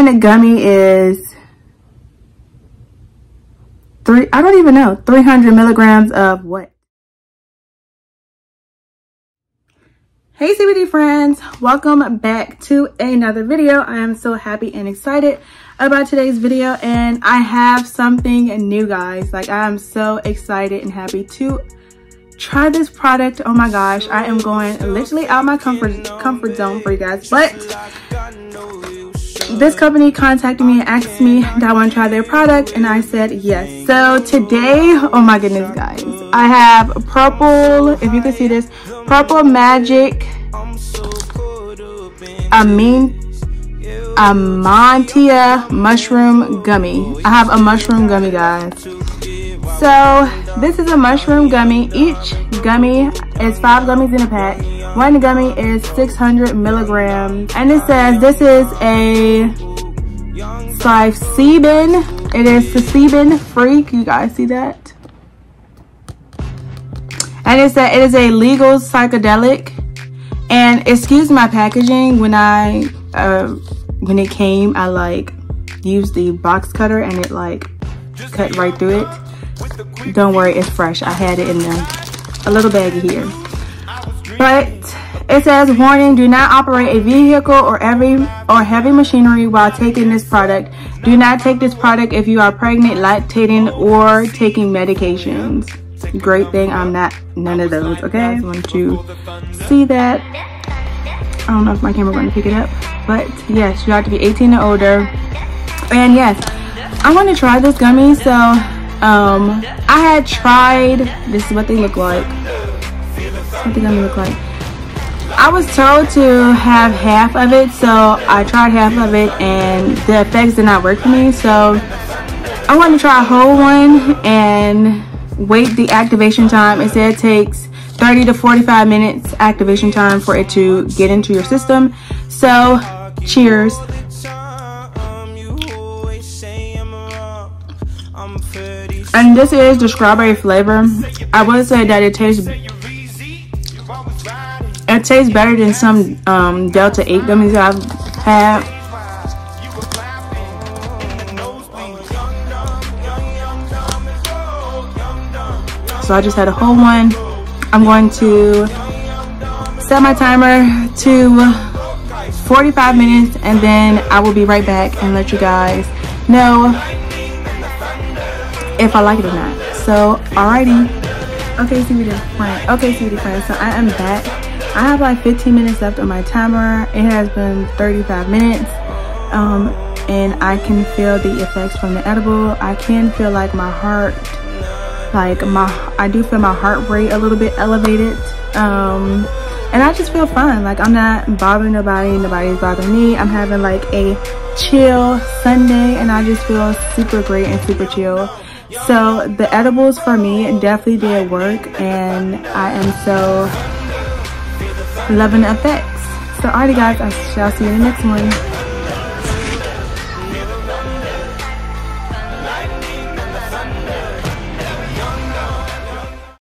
And gummy is three, I don't even know, 300 milligrams of what? Hey CBD friends, welcome back to another video. I am so happy and excited about today's video and I have something new guys. Like I am so excited and happy to try this product. Oh my gosh, I am going literally out my comfort comfort zone for you guys. But this company contacted me and asked me do I want to try their product and I said yes. So today, oh my goodness guys, I have purple, if you can see this, purple magic Amin Amantia mushroom gummy. I have a mushroom gummy guys. So this is a mushroom gummy. Each gummy is five gummies in a pack. One gummy is 600 milligrams. And it says this is a psilocybin. It is psilocybin free. Can you guys see that? And it said it is a legal psychedelic. And excuse my packaging when I, uh, when it came, I like used the box cutter and it like cut right through it. Don't worry, it's fresh. I had it in there. A little baggy here. But it says, warning, do not operate a vehicle or every or heavy machinery while taking this product. Do not take this product if you are pregnant, lactating, or taking medications. Great thing I'm not none of those, okay? I want to see that. I don't know if my camera going to pick it up. But yes, you have to be 18 or older. And yes, I want to try this gummy. So um, I had tried, this is what they look like the gummy look like. I was told to have half of it, so I tried half of it and the effects did not work for me. So I want to try a whole one and wait the activation time. It said it takes 30 to 45 minutes activation time for it to get into your system. So cheers. And this is the strawberry flavor. I would say that it tastes it tastes better than some um, Delta 8 gummies I've had. So I just had a whole one. I'm going to set my timer to 45 minutes and then I will be right back and let you guys know if I like it or not. So, alrighty. Okay, CBD friend. Okay, CBD friend. So I am back I have like 15 minutes left on my timer. It has been 35 minutes. Um, and I can feel the effects from the edible. I can feel like my heart, like my, I do feel my heart rate a little bit elevated. Um, and I just feel fine. Like I'm not bothering nobody, nobody's bothering me. I'm having like a chill Sunday and I just feel super great and super chill. So the edibles for me definitely did work and I am so loving effects. So alrighty guys, I shall see you in the next one.